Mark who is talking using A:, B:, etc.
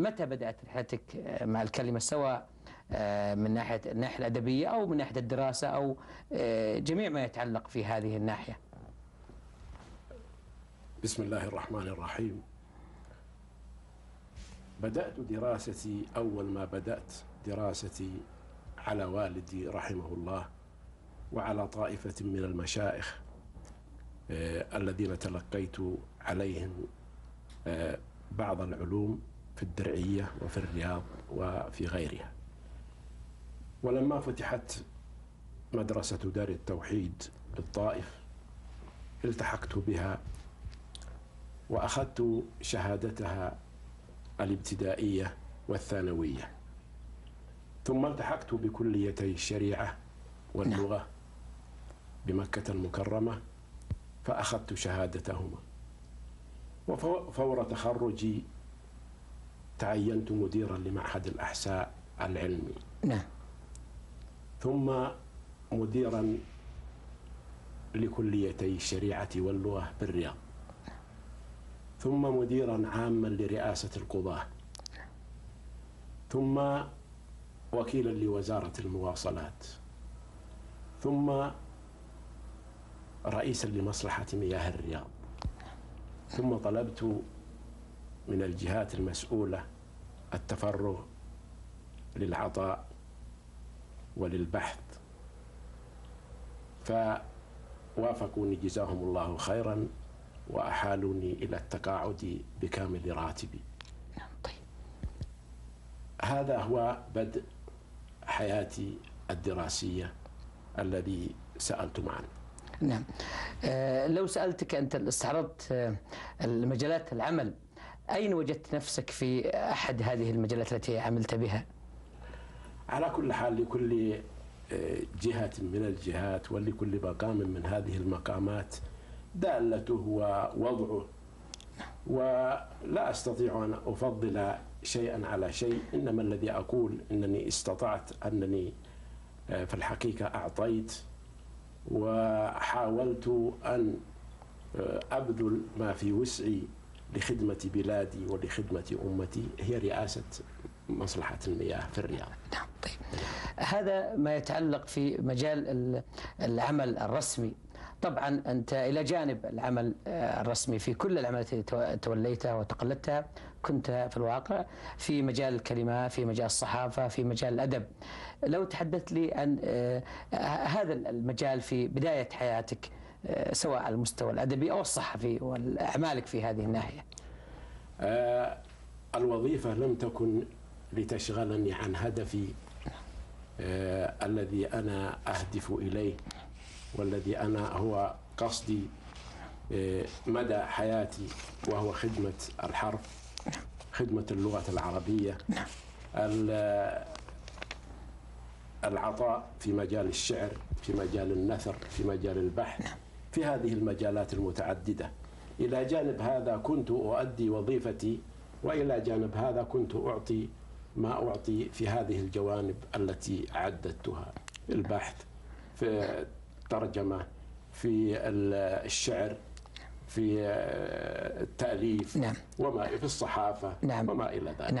A: متى بدأت رحلتك آه، مع الكلمة سواء آه، من ناحية الناحية الأدبية أو من ناحية الدراسة أو آه، جميع ما يتعلق في هذه الناحية؟
B: بسم الله الرحمن الرحيم. بدأت دراستي أول ما بدأت دراستي على والدي رحمه الله وعلى طائفة من المشايخ آه، الذين تلقيت عليهم بعض العلوم. في الدرعية وفي الرياض وفي غيرها. ولما فتحت مدرسة دار التوحيد بالطائف التحقت بها وأخذت شهادتها الابتدائية والثانوية. ثم التحقت بكليتي الشريعة واللغة بمكة المكرمة فأخذت شهادتهما. وفور تخرجي تعينت مديرا لمعهد الأحساء العلمي.
A: نعم.
B: ثم مديرا لكليتي الشريعة واللغة بالرياض. ثم مديرا عاما لرئاسة القضاة. ثم وكيلا لوزارة المواصلات. ثم رئيسا لمصلحة مياه الرياض. ثم طلبت من الجهات المسؤولة التفرغ للعطاء وللبحث. فوافقوني جزاهم الله خيرا وأحالوني إلى التقاعد بكامل راتبي.
A: طيب
B: هذا هو بدء حياتي الدراسية الذي سألتم عنه
A: نعم. آه، لو سألتك أنت استعرضت آه، المجالات العمل أين وجدت نفسك في أحد هذه المجالات التي عملت بها؟
B: على كل حال لكل آه، جهة من الجهات ولكل مقام من هذه المقامات دالته ووضعه ولا أستطيع أن أفضل شيئا على شيء إنما الذي أقول أنني استطعت أنني آه، في الحقيقة أعطيت وحاولت أن آه، أبذل ما في وسعي لخدمة بلادي ولخدمة أمتي هي رئاسة مصلحة المياه في الرياض.
A: نعم طيب. هذا ما يتعلق في مجال ال- العمل الرسمي. طبعا أنت إلى جانب العمل آه، الرسمي في كل الأعمال التي تو- توليتها وتقلدتها كنت في الواقع في مجال الكلمة في مجال الصحافة في مجال الأدب. لو تحدثت لي عن آه، هذا المجال في بداية حياتك سواء على المستوى الأدبي أو الصحفي وأعمالك في هذه الناحية.
B: آه، الوظيفة لم تكن لتشغلني عن هدفي آه، الذي أنا أهدف إليه والذي أنا هو قصدي آه، مدى حياتي وهو خدمة الحرف خدمة اللغة العربية ال- العطاء في مجال الشعر في مجال النثر في مجال البحث. في هذه المجالات المتعددة إلى جانب هذا كنت أؤدي وظيفتي وإلى جانب هذا كنت أعطي ما أعطي في هذه الجوانب التي عددتها البحث في الترجمة في ال- الشعر في التأليف
A: نعم.
B: وما في الصحافة
A: نعم.
B: وما إلى ذلك
A: نعم